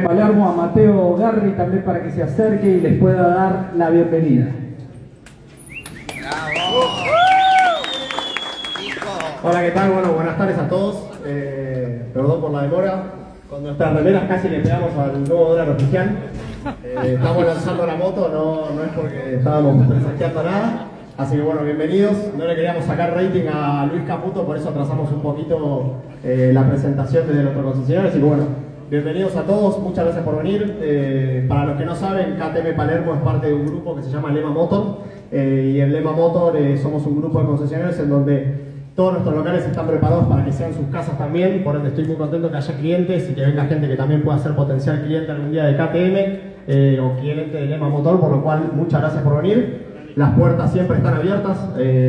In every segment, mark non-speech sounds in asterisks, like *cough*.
Palermo a Mateo Garri también para que se acerque y les pueda dar la bienvenida. Hola, ¿qué tal? Bueno, buenas tardes a todos. Eh, perdón por la demora. Con nuestras remeras casi le pegamos al nuevo dólar oficial. Eh, estamos lanzando la moto, no, no es porque estábamos presagiando nada. Así que bueno, bienvenidos. No le queríamos sacar rating a Luis Caputo, por eso atrasamos un poquito eh, la presentación desde nuestro concesionario. Así que bueno, bienvenidos a todos, muchas gracias por venir. Eh, para los que no saben, KTM Palermo es parte de un grupo que se llama Lema Motor. eh, y en Lema Motor eh, somos un grupo de concesionarios en donde todos nuestros locales están preparados para que sean sus casas también, por ende estoy muy contento que haya clientes y que venga gente que también pueda ser potencial cliente algún día de KTM eh, o cliente de Lema Motor, por lo cual muchas gracias por venir. Las puertas siempre están abiertas,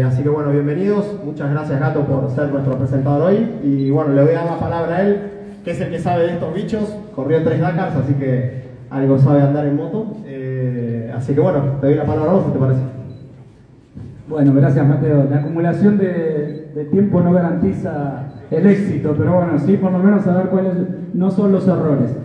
así que bueno, bienvenidos. Muchas gracias Gato por ser nuestro presentador hoy. Y bueno, le voy a dar la palabra a él, que es el que sabe de estos bichos. Corrió tres Dakars, así que algo sabe andar en moto. Eh, así que bueno, te doy la palabra a vos, ¿qué te parece? Bueno, gracias Mateo. La acumulación de, tiempo no garantiza el éxito, pero bueno, sí por lo menos saber cuáles no son los errores.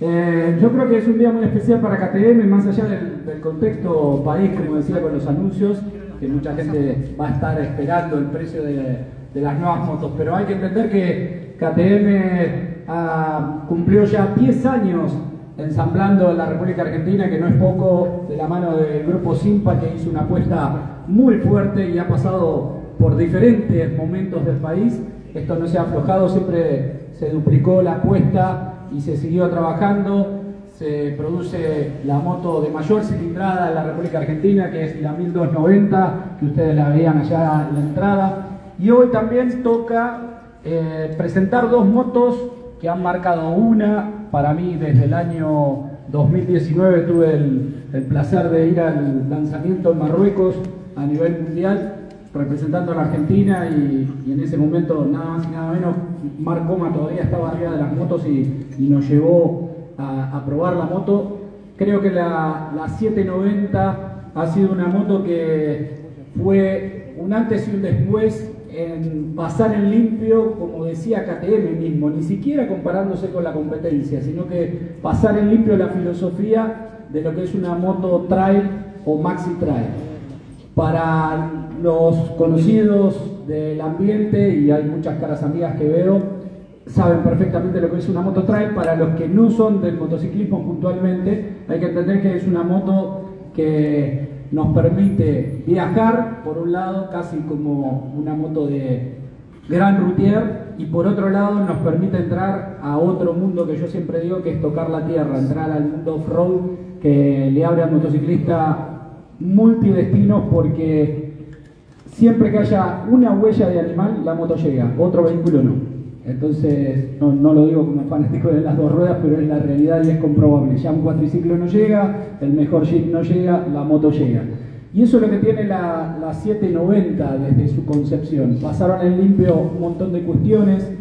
Eh, yo creo que es un día muy especial para KTM, más allá del, contexto país, como decía con los anuncios, que mucha gente va a estar esperando el precio de las nuevas motos, pero hay que entender que KTM ah, cumplió ya 10 años ensamblando en la República Argentina, que no es poco, de la mano del grupo Simpa, que hizo una apuesta muy fuerte y ha pasado por diferentes momentos del país. Esto no se ha aflojado, siempre se duplicó la apuesta y se siguió trabajando. Se produce la moto de mayor cilindrada en la República Argentina, que es la 1290, que ustedes la veían allá en la entrada. Y hoy también toca eh, presentar dos motos que han marcado una, para mí desde el año 2019 tuve el, placer de ir al lanzamiento en Marruecos a nivel mundial, representando a la Argentina y, en ese momento nada más y nada menos, Marc Coma todavía estaba arriba de las motos y, nos llevó a, probar la moto. Creo que la 790 ha sido una moto que fue un antes y un después en pasar en limpio, como decía KTM mismo, ni siquiera comparándose con la competencia, sino que pasar en limpio la filosofía de lo que es una moto trail o maxi trail. Para los conocidos del ambiente, y hay muchas caras amigas que veo, saben perfectamente lo que es una moto trail. Para los que no son del motociclismo puntualmente, hay que entender que es una moto que nos permite viajar, por un lado, casi como una moto de gran routier, y por otro lado nos permite entrar a otro mundo que yo siempre digo que es tocar la tierra, entrar al mundo off-road que le abre al motociclista multidestinos porque siempre que haya una huella de animal, la moto llega, otro vehículo no. Entonces, no, lo digo como fanático de las dos ruedas, pero es la realidad y es comprobable. Ya un cuatriciclo no llega, el mejor jeep no llega, la moto llega. Y eso es lo que tiene la, la 790 desde su concepción. Pasaron en limpio un montón de cuestiones.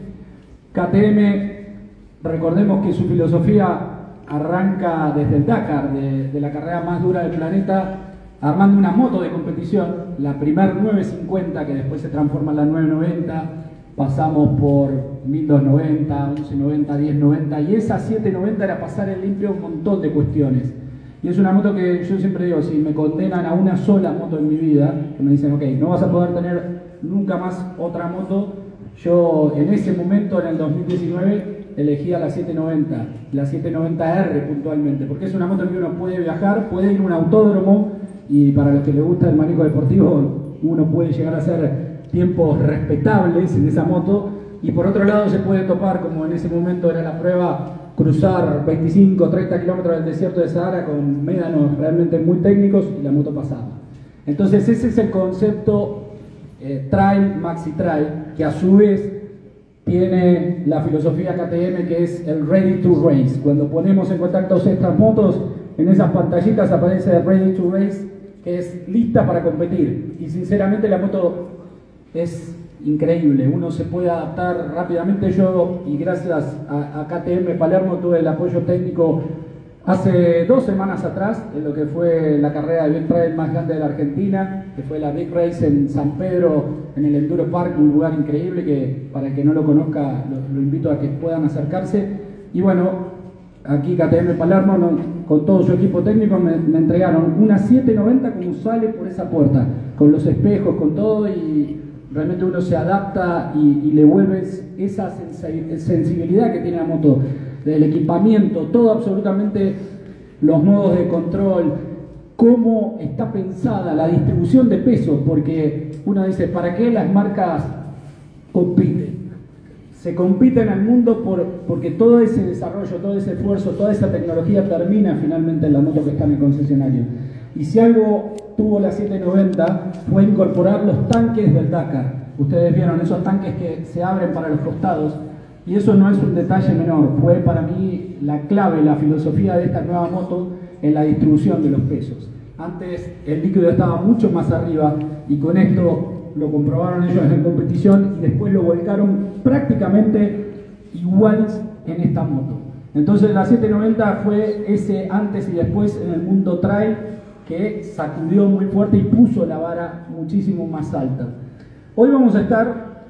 KTM, recordemos que su filosofía arranca desde el Dakar, de, de la carrera más dura del planeta, armando una moto de competición, la primer 950 que después se transforma en la 990 pasamos por 1290, 1190, 1090 y esa 790 era pasar en limpio un montón de cuestiones. Y es una moto que yo siempre digo, si me condenan a una sola moto en mi vida, que me dicen, ok, no vas a poder tener nunca más otra moto, yo en ese momento, en el 2019, elegía la 790, la 790R puntualmente, porque es una moto que uno puede viajar, puede ir a un autódromo y para los que les gusta el manejo deportivo, uno puede llegar a hacer tiempos respetables en esa moto y por otro lado se puede topar, como en ese momento era la prueba, cruzar 25, 30 kilómetros del desierto de Sahara con médanos realmente muy técnicos y la moto pasaba. Entonces ese es el concepto eh, trail, maxi trail, que a su vez tiene la filosofía KTM que es el ready to race. Cuando ponemos en contacto estas motos, en esas pantallitas aparece el ready to race, que es lista para competir. Y sinceramente la moto es increíble, uno se puede adaptar rápidamente. Yo, y gracias a, KTM Palermo, tuve el apoyo técnico hace dos semanas atrás en lo que fue la carrera de Big Trail más grande de la Argentina, que fue la Big Race en San Pedro, en el Enduro Park, un lugar increíble que para el que no lo conozca lo, invito a que puedan acercarse. Y bueno, aquí KTM Palermo, con todo su equipo técnico, me, entregaron una 790 como sale por esa puerta, con los espejos, con todo, y realmente uno se adapta y, le vuelves esa sensibilidad que tiene la moto, del equipamiento, todo absolutamente, los modos de control, cómo está pensada la distribución de pesos, porque uno dice, ¿para qué las marcas compiten? se compite en el mundo por, porque todo ese desarrollo, todo ese esfuerzo, toda esa tecnología termina finalmente en la moto que está en el concesionario. Y si algo tuvo la 790 fue incorporar los tanques del Dakar. Ustedes vieron esos tanques que se abren para los costados. Y eso no es un detalle menor, fue para mí la clave, la filosofía de esta nueva moto en la distribución de los pesos. Antes el líquido estaba mucho más arriba y con esto lo comprobaron ellos en competición y después lo volcaron prácticamente igual en esta moto. Entonces la 790 fue ese antes y después en el mundo trail que sacudió muy fuerte y puso la vara muchísimo más alta. Hoy vamos a estar,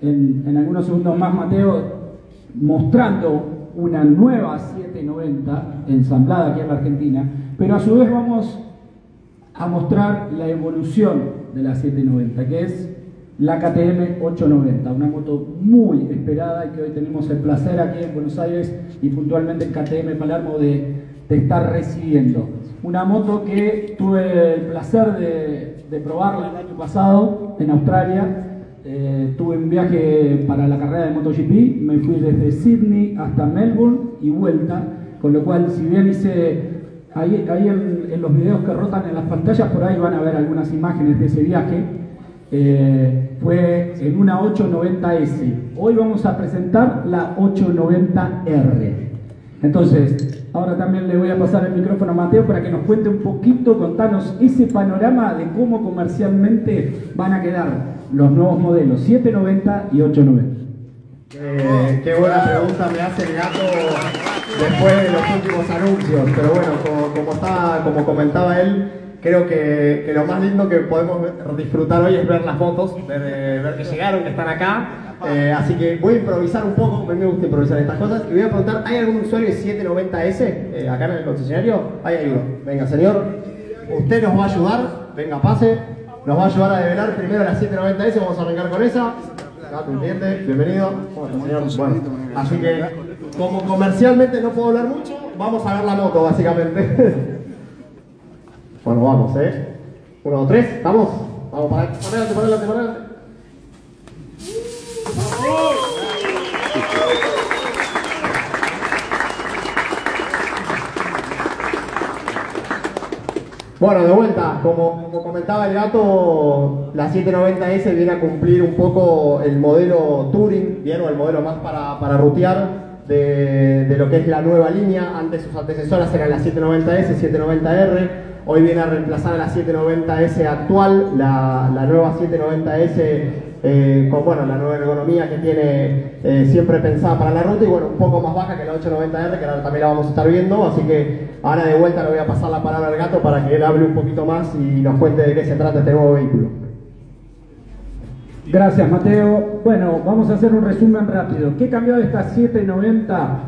en, en algunos segundos más Mateo, mostrando una nueva 790 ensamblada aquí en la Argentina, pero a su vez vamos a mostrar la evolución de la 790, que es la KTM 890, una moto muy esperada y que hoy tenemos el placer aquí en Buenos Aires y puntualmente en KTM Palermo de, estar recibiendo. Una moto que tuve el placer de, probarla el año pasado en Australia. Eh, tuve un viaje para la carrera de MotoGP, me fui desde Sydney hasta Melbourne y vuelta, con lo cual si bien hice Ahí, en, los videos que rotan en las pantallas, por ahí van a ver algunas imágenes de ese viaje. Eh, fue en una 890S. Hoy vamos a presentar la 890R. Entonces, ahora también le voy a pasar el micrófono a Mateo para que nos cuente un poquito, contanos ese panorama de cómo comercialmente van a quedar los nuevos modelos 790 y 890. Eh, qué buena pregunta me hace el gato después de los últimos anuncios. Pero bueno, como, estaba, como comentaba él, creo que, lo más lindo que podemos disfrutar hoy es ver las fotos, ver, que llegaron, que están acá. Eh, así que voy a improvisar un poco, a mí me gusta improvisar estas cosas. Y voy a preguntar, ¿hay algún usuario de 790S eh, acá en el concesionario? Hay uno. Venga, señor, usted nos va a ayudar. Venga, pase. Nos va a ayudar a develar primero la 790S, vamos a arrancar con esa. Gato, entiende, bienvenido. Bueno, así que, como comercialmente no puedo hablar mucho, vamos a ver la moto, básicamente. *laughs* bueno, vamos, ¿eh? Uno, dos, tres, ¿estamos? Vamos, para adelante, para adelante, para adelante. Bueno, de vuelta, como, comentaba el gato, la 790S viene a cumplir un poco el modelo Touring, bien, o el modelo más para, para rutear de, lo que es la nueva línea. Antes sus antecesoras eran la 790S, 790R, hoy viene a reemplazar a la 790S actual, la, nueva 790S eh, con bueno, la nueva ergonomía que tiene eh, siempre pensada para la ruta y bueno, un poco más baja que la 890R, que ahora también la vamos a estar viendo, así que ahora de vuelta le voy a pasar la palabra al gato para que él hable un poquito más y nos cuente de qué se trata este nuevo vehículo. Gracias Mateo. Bueno, vamos a hacer un resumen rápido. ¿Qué cambió de esta 790?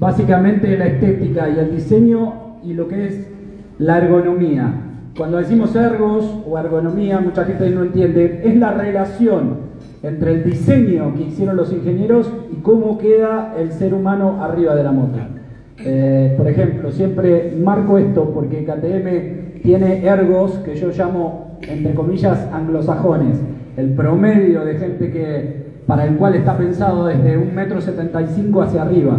Básicamente la estética y el diseño y lo que es la ergonomía. Cuando decimos ergos o ergonomía, mucha gente no entiende, es la relación entre el diseño que hicieron los ingenieros y cómo queda el ser humano arriba de la moto. Eh, por ejemplo, siempre marco esto porque KTM tiene ergos que yo llamo, entre comillas, anglosajones. El promedio de gente que, para el cual está pensado desde un metro setenta y cinco hacia arriba.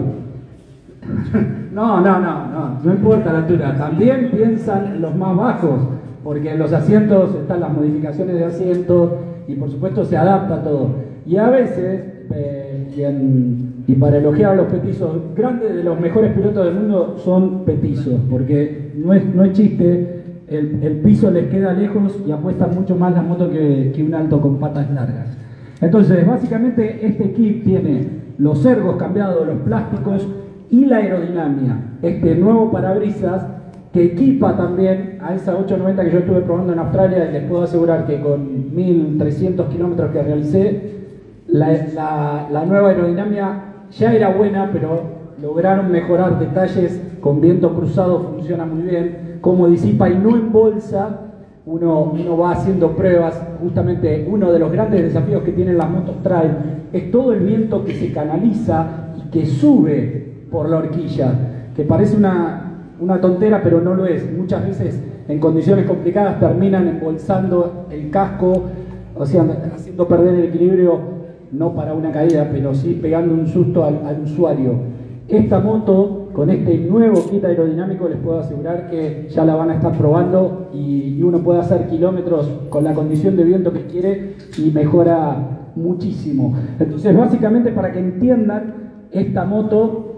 *laughs* No, no, no, no, no importa la altura. También piensan los más bajos, porque en los asientos están las modificaciones de asientos y por supuesto se adapta todo. Y a veces, eh, y, para elogiar a los petizos, grandes de los mejores pilotos del mundo son petizos, porque no es, no es chiste, el, piso les queda lejos y apuestan mucho más la moto que, que un alto con patas largas. Entonces, básicamente este kit tiene los ergos cambiados, los plásticos, y la aerodinámica, este nuevo parabrisas que equipa también a esa 890 que yo estuve probando en Australia y les puedo asegurar que con 1300 kilómetros que realicé, la, nueva aerodinámica ya era buena, pero lograron mejorar detalles con viento cruzado, funciona muy bien, cómo disipa y no en bolsa, uno, uno, va haciendo pruebas, justamente uno de los grandes desafíos que tienen las motos trail es todo el viento que se canaliza y que sube por la horquilla, que parece una, una tontera pero no lo es. Muchas veces en condiciones complicadas terminan embolsando el casco, o sea, haciendo perder el equilibrio no para una caída, pero sí pegando un susto al, usuario. Esta moto, con este nuevo kit aerodinámico, les puedo asegurar que ya la van a estar probando y, y uno puede hacer kilómetros con la condición de viento que quiere y mejora muchísimo. Entonces, básicamente, para que entiendan, esta moto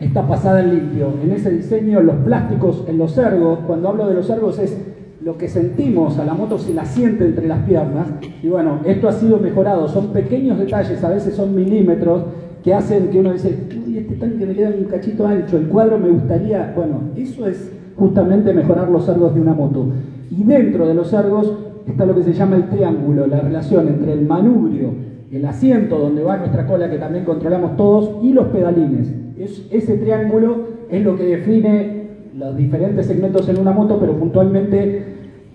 está pasada en limpio. En ese diseño, los plásticos en los ergos, cuando hablo de los ergos es lo que sentimos, a la moto se la siente entre las piernas. Y bueno, esto ha sido mejorado. Son pequeños detalles, a veces son milímetros, que hacen que uno dice, uy, este tanque me queda un cachito ancho, el cuadro me gustaría. Bueno, eso es justamente mejorar los ergos de una moto. Y dentro de los ergos está lo que se llama el triángulo, la relación entre el manubrio, el asiento donde va nuestra cola, que también controlamos todos, y los pedalines. Es, ese triángulo es lo que define los diferentes segmentos en una moto, pero puntualmente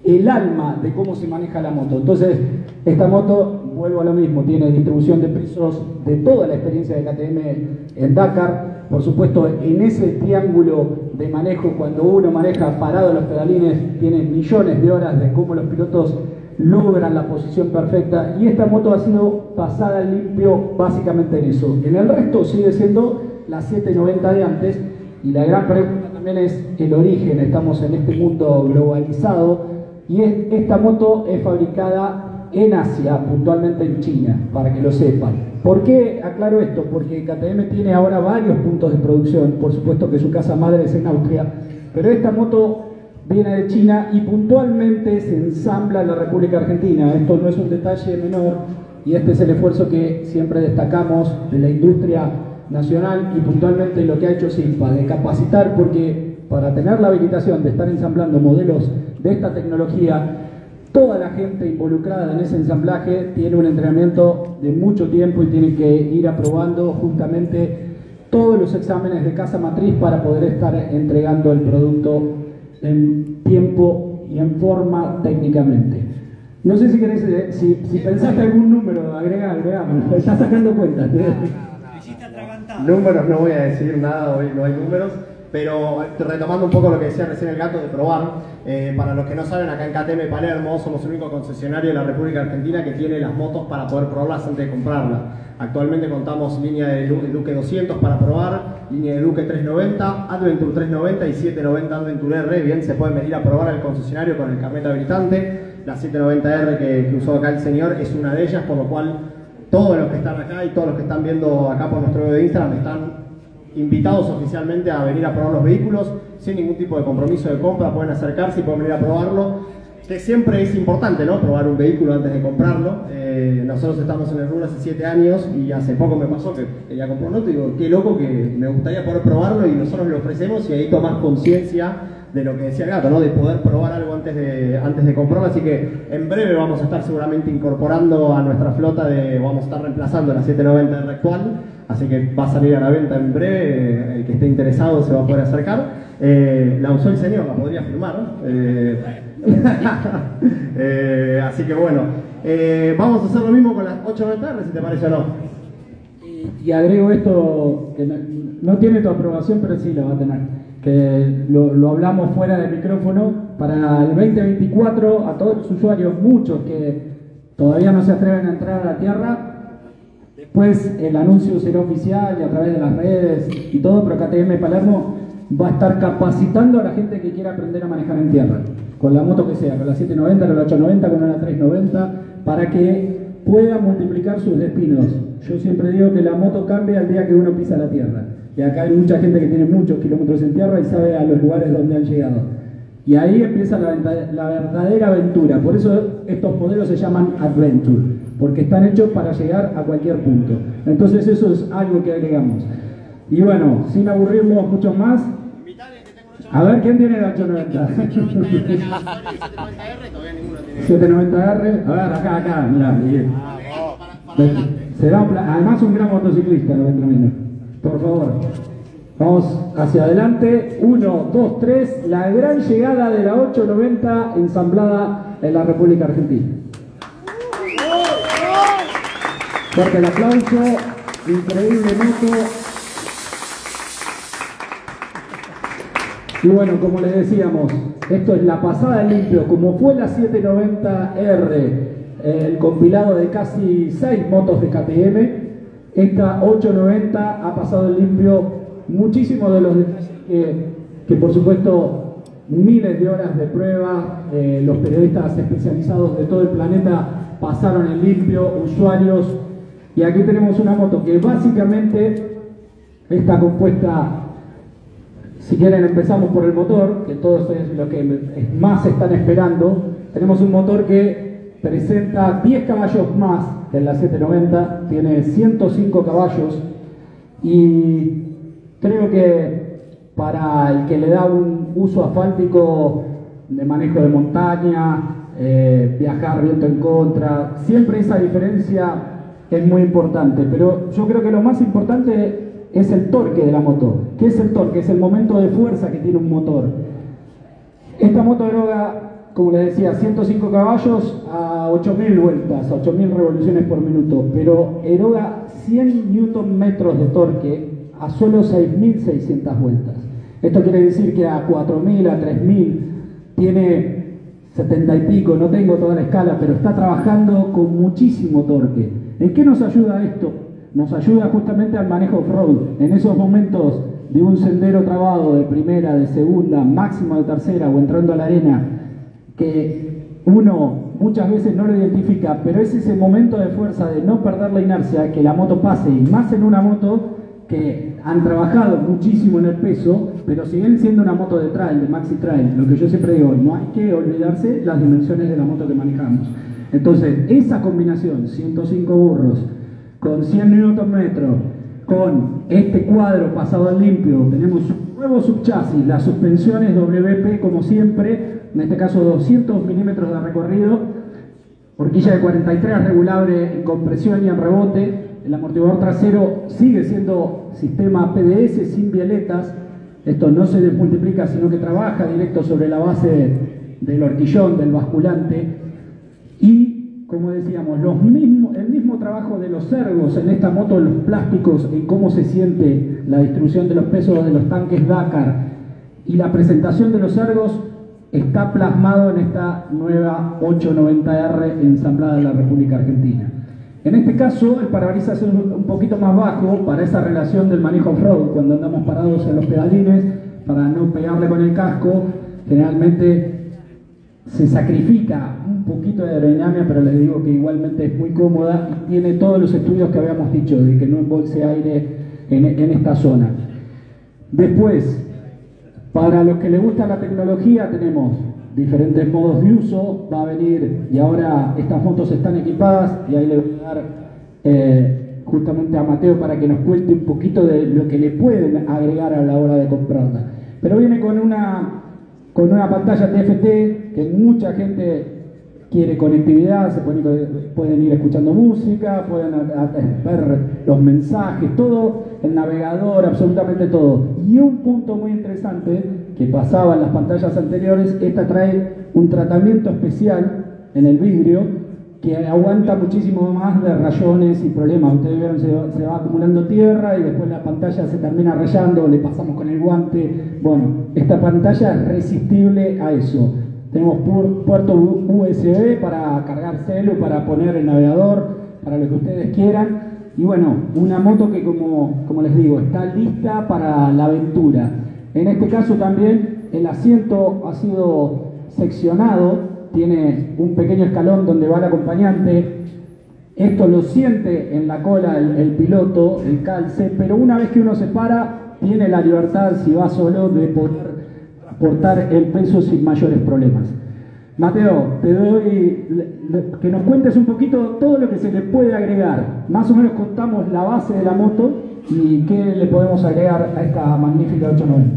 el alma de cómo se maneja la moto. Entonces, esta moto, vuelvo a lo mismo, tiene distribución de pisos de toda la experiencia de KTM en Dakar. Por supuesto, en ese triángulo de manejo, cuando uno maneja parado los pedalines, tiene millones de horas de cómo los pilotos logran la posición perfecta. Y esta moto ha sido pasada limpio básicamente en eso. En el resto sigue siendo la 790 de antes. Y la gran pregunta también es el origen. Estamos en este mundo globalizado y esta moto es fabricada en Asia, puntualmente en China, para que lo sepan. ¿Por qué aclaro esto? Porque KTM tiene ahora varios puntos de producción, por supuesto que su casa madre es en Austria, pero esta moto viene de China y puntualmente se ensambla en la República Argentina. Esto no es un detalle menor y este es el esfuerzo que siempre destacamos de la industria nacional y puntualmente lo que ha hecho SILPA, de capacitar, porque para tener la habilitación de estar ensamblando modelos de esta tecnología, toda la gente involucrada en ese ensamblaje tiene un entrenamiento de mucho tiempo y tiene que ir aprobando justamente todos los exámenes de casa matriz para poder estar entregando el producto en tiempo y en forma técnicamente. No sé si querés, eh, si, si pensaste algún número, agrega, agrega, estás sacando cuentas. Números no voy a decir nada, hoy no hay números. Pero retomando un poco lo que decía recién el gato de probar, eh, para los que no saben, acá en KTM Palermo somos el único concesionario de la República Argentina que tiene las motos para poder probarlas antes de comprarlas. Actualmente contamos línea de Duque 200 para probar, línea de Duque 390, Adventure 390 y 790 Adventure R. Bien, se pueden venir a probar al concesionario con el carnet habilitante. La 790R que, que usó acá el señor es una de ellas, por lo cual todos los que están acá y todos los que están viendo acá por nuestro video de Instagram están invitados oficialmente a venir a probar los vehículos sin ningún tipo de compromiso de compra, pueden acercarse y pueden venir a probarlo. Que siempre es importante, ¿no? Probar un vehículo antes de comprarlo. Eh, nosotros estamos en el rubro hace 7 años y hace poco me pasó que quería comprar un auto y digo, qué loco que me gustaría poder probarlo y nosotros lo ofrecemos y ahí tomas conciencia de lo que decía el gato, ¿no? de poder probar algo antes de, antes de comprarlo. Así que en breve vamos a estar seguramente incorporando a nuestra flota de, vamos a estar reemplazando la 790R actual así que va a salir a la venta en breve, el que esté interesado se va a poder acercar. Eh, la usó el señor, la podría firmar. Eh, *laughs* eh, así que bueno, vamos a hacer lo mismo con las 8 de la tarde, si te parece o no. Y, agrego esto, que no, tiene tu aprobación, pero sí lo va a tener. Que lo, hablamos fuera del micrófono. Para el 2024, a todos los usuarios, muchos que todavía no se atreven a entrar a la Tierra, Después el anuncio será oficial y a través de las redes y todo, pero KTM Palermo va a estar capacitando a la gente que quiera aprender a manejar en tierra, con la moto que sea, con la 790, con la 890, con la 390, para que pueda multiplicar sus destinos. Yo siempre digo que la moto cambia el día que uno pisa la tierra. Y acá hay mucha gente que tiene muchos kilómetros en tierra y sabe a los lugares donde han llegado. Y ahí empieza la, la verdadera aventura. Por eso estos modelos se llaman Adventure porque están hechos para llegar a cualquier punto. Entonces eso es algo que agregamos. Y bueno, sin aburrirnos mucho más, a ver, ¿quién tiene el 890? 790R, *laughs* *laughs* a ver, acá, acá, mira, bien. Será además un gran motociclista, lo vendrá Por favor. Vamos hacia adelante. 1, 2, 3. La gran llegada de la 890 ensamblada en la República Argentina. Fuerte el aplauso. Increíble moto. Y bueno, como les decíamos, esto es la pasada limpio, como fue la 790R, el compilado de casi 6 motos de KTM, esta 890 ha pasado limpio muchísimos de los detalles que, por supuesto miles de horas de prueba, eh, los periodistas especializados de todo el planeta pasaron en limpio, usuarios, y aquí tenemos una moto que básicamente está compuesta, si quieren empezamos por el motor, que todo es lo que más están esperando, tenemos un motor que presenta 10 caballos más que la 790, tiene 105 caballos. Y Creo que para el que le da un uso asfáltico de manejo de montaña, eh, viajar viento en contra, siempre esa diferencia es muy importante, pero yo creo que lo más importante es el torque de la moto. ¿Qué es el torque? Es el momento de fuerza que tiene un motor. Esta moto eroga, como les decía, 105 caballos a 8.000 vueltas, a 8.000 revoluciones por minuto, pero eroga 100 newton metros de torque a solo 6.600 vueltas. Esto quiere decir que a 4.000, a 3.000 tiene 70 y pico, no tengo toda la escala, pero está trabajando con muchísimo torque. ¿En qué nos ayuda esto? Nos ayuda justamente al manejo off-road. En esos momentos de un sendero trabado de primera, de segunda, máximo de tercera o entrando a la arena, que uno muchas veces no lo identifica, pero es ese momento de fuerza de no perder la inercia, que la moto pase, y más en una moto que han trabajado muchísimo en el peso, pero siguen siendo una moto de trail, de maxi trail. Lo que yo siempre digo, no hay que olvidarse las dimensiones de la moto que manejamos. Entonces, esa combinación, 105 burros, con 100 Nm, con este cuadro pasado al limpio, tenemos un nuevo subchasis, las suspensiones WP como siempre, en este caso 200 milímetros de recorrido, horquilla de 43 regulable en compresión y en rebote, el amortiguador trasero sigue siendo sistema PDS sin violetas. Esto no se desmultiplica, sino que trabaja directo sobre la base del horquillón, del basculante. Y, como decíamos, los el mismo trabajo de los servos en esta moto, los plásticos, en cómo se siente la distribución de los pesos de los tanques Dakar y la presentación de los servos está plasmado en esta nueva 890R ensamblada en la República Argentina. En este caso, el parabrisas es un poquito más bajo para esa relación del manejo off-road, cuando andamos parados en los pedalines, para no pegarle con el casco, generalmente se sacrifica un poquito de aerodinámica, pero les digo que igualmente es muy cómoda y tiene todos los estudios que habíamos dicho, de que no embolse aire en, esta zona. Después, para los que les gusta la tecnología, tenemos diferentes modos de uso, va a venir, y ahora estas motos están equipadas, y ahí le voy a dar eh, justamente a Mateo para que nos cuente un poquito de lo que le pueden agregar a la hora de comprarla. Pero viene con una, con una pantalla TFT que mucha gente quiere conectividad, se pueden, pueden ir escuchando música, pueden ver los mensajes, todo, el navegador, absolutamente todo. Y un punto muy interesante que pasaba en las pantallas anteriores, esta trae un tratamiento especial en el vidrio que aguanta muchísimo más de rayones y problemas. Ustedes vieron, se, va acumulando tierra y después la pantalla se termina rayando, le pasamos con el guante. Bueno, esta pantalla es resistible a eso. Tenemos puerto USB para cargar celu, para poner el navegador, para lo que ustedes quieran. Y bueno, una moto que como, como les digo, está lista para la aventura. En este caso también el asiento ha sido seccionado, tiene un pequeño escalón donde va el acompañante. Esto lo siente en la cola el, piloto, el calce, pero una vez que uno se para, tiene la libertad, si va solo, de poder portar el peso sin mayores problemas. Mateo, te doy que nos cuentes un poquito todo lo que se le puede agregar. Más o menos contamos la base de la moto y qué le podemos agregar a esta magnífica 890.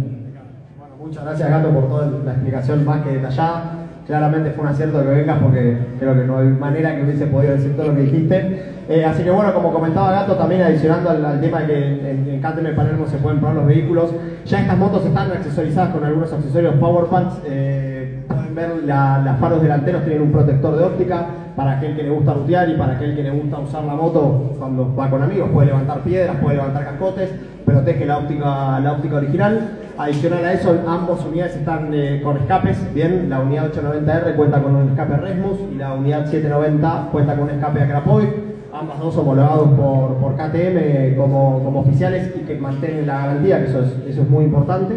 Bueno, muchas gracias Gato por toda la explicación más que detallada. Claramente fue un acierto que vengas porque creo que no hay manera que hubiese podido decir todo lo que dijiste. Eh, así que bueno, como comentaba Gato, también adicionando al, tema de que en, en KTM Palermo se pueden probar los vehículos, ya estas motos están accesorizadas con algunos accesorios Power Eh, pueden ver las faros delanteros tienen un protector de óptica para aquel que le gusta rutear y para aquel que le gusta usar la moto cuando va con amigos. Puede levantar piedras, puede levantar cascotes, protege la óptica, la óptica original. Adicional a eso, ambas unidades están eh, con escapes. Bien, la unidad 890R cuenta con un escape Resmus y la unidad 790 cuenta con un escape Akrapovic. Ambas dos homologados por, por KTM como, como, oficiales y que mantienen la garantía, que eso es, eso es muy importante.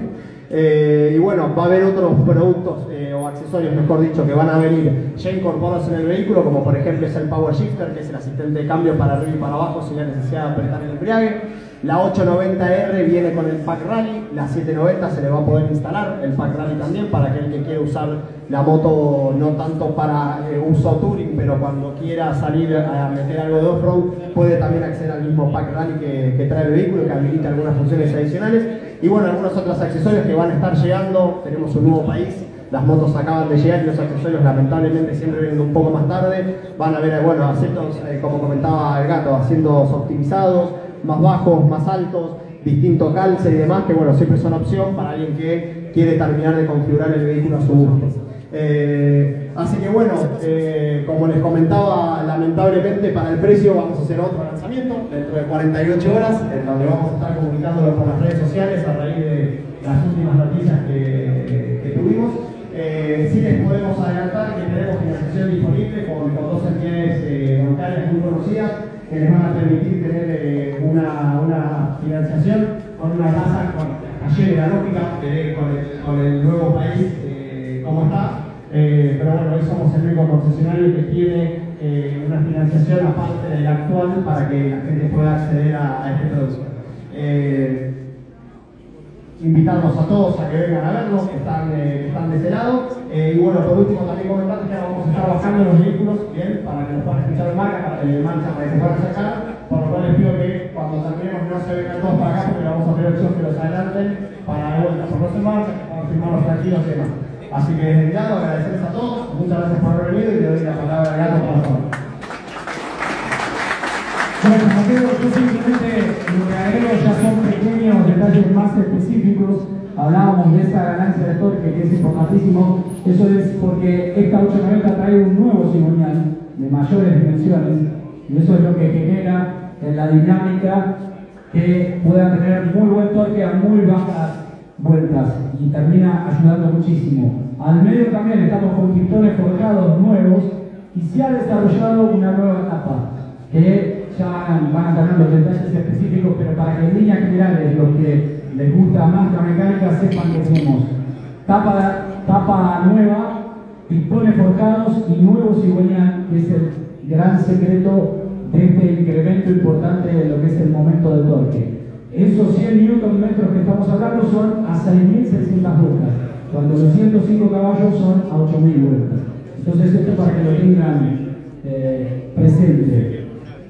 Eh, y bueno, va a haber otros productos eh, o accesorios, mejor dicho, que van a venir ya incorporados en el vehículo, como por ejemplo es el Power Shifter, que es el asistente de cambio para arriba y para abajo sin la necesidad de apretar el embriague. La 890R viene con el Pack Rally, la 790 se le va a poder instalar, el Pack Rally también, para aquel que quiera usar la moto no tanto para eh, uso touring, pero cuando quiera salir a meter algo de off-road, puede también acceder al mismo Pack Rally que, trae el vehículo, que habilita algunas funciones adicionales. Y bueno, algunos otros accesorios que van a estar llegando, tenemos un nuevo país, las motos acaban de llegar y los accesorios lamentablemente siempre vienen un poco más tarde. Van a ver, bueno, asientos, eh, como comentaba el gato, asientos optimizados, más bajos, más altos, distinto calce y demás, que bueno, siempre son opción para alguien que quiere terminar de configurar el vehículo a su gusto. Eh, así que bueno, eh, como les comentaba, lamentablemente para el precio vamos a hacer otro lanzamiento dentro de 48 horas, en donde vamos a estar comunicándolo por las redes sociales a raíz de las últimas noticias que, tuvimos. Eh, sí les podemos adelantar que tenemos financiación disponible con, con dos entidades bancarias muy conocidas que les van a permitir financiación con una tasa, con, ayer era lógica, con el, con el nuevo país eh, como está, eh, pero bueno, hoy somos el único concesionario que tiene una financiación aparte de la actual para que la gente pueda acceder a, este producto invitarlos a todos a que vengan a verlo, que están, eh, están de ese lado. Eh, y bueno, por último también comentar que vamos a estar bajando los vehículos, bien, para que nos puedan escuchar en marca, para, eh, que se puedan acercar, por lo cual les pido que no se vengan todos para acá, porque vamos a pedir opción que los adelanten para de vuelta por los marcha, que podamos firmarlos tranquilos y demás. Así que desde lado agradecerles a todos, muchas gracias por haber venido y te doy la palabra a Gato para favor. Bueno, Mateo, yo simplemente lo que agrego ya son pequeños detalles más específicos. Hablábamos de esa ganancia de torque que es importantísimo. Eso es porque esta 890 trae un nuevo cigüeñal de mayores dimensiones y eso es lo que genera en la dinámica que pueda tener muy buen torque a muy bajas vueltas y termina ayudando muchísimo. Al medio también estamos con pistones forjados nuevos y se ha desarrollado una nueva etapa que ya van, a tener los detalles específicos, pero para que en líneas generales los que les gusta más la mecánica sepan que tenemos tapa, tapa nueva, pistones forjados y nuevo cigüeñal, que es el gran secreto este incremento importante de lo que es el momento de torque. Esos 100 Nm que estamos hablando son a 6.600 vueltas, cuando los 105 caballos son a 8.000 vueltas. Entonces esto para que lo tengan eh, presente.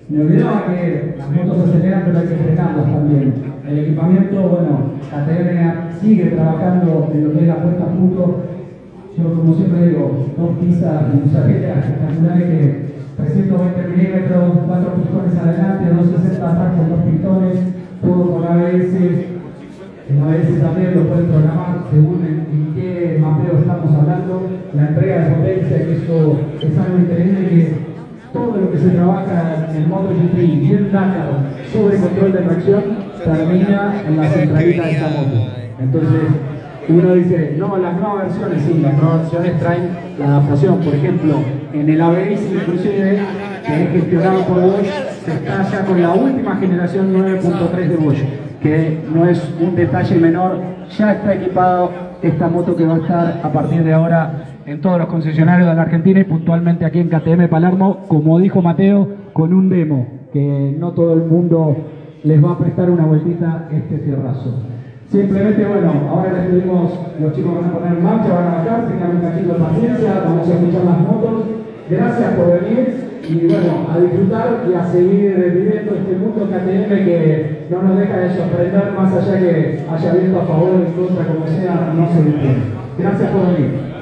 Me olvidaba que las motos aceleran, pero hay que frenarlas también. El equipamiento, bueno, KTM sigue trabajando en lo que es la puesta a punto. Yo, como siempre digo, dos pizzas musajeras espectaculares que 320 milímetros, cuatro pistones adelante, 260 atrás con pistones, todo con ABS. En ABS también lo pueden programar según en, qué mapeo estamos hablando. La entrega de potencia, que eso es algo increíble que todo lo que se trabaja en el MotoGP bien dado sobre control de tracción termina en la centralita de esta moto. Entonces, uno dice, no, las nuevas versiones, sí, las nuevas versiones traen la adaptación. Por ejemplo, en el ABS inclusive, que es gestionado por Bosch, se está ya con la última generación 9.3 de Bosch, que no es un detalle menor, ya está equipado esta moto que va a estar a partir de ahora en todos los concesionarios de la Argentina y puntualmente aquí en KTM Palermo, como dijo Mateo, con un demo, que no todo el mundo les va a prestar una vueltita este cierrazo. Simplemente, bueno, ahora les pedimos, los chicos van a poner en marcha, van a bajar, tengan un cachito de paciencia, vamos a escuchar las motos. Gracias por venir y bueno, a disfrutar y a seguir viviendo este mundo KTM que no nos deja de sorprender, más allá que haya visto a favor o en contra, como sea, no se detiene. Gracias por venir.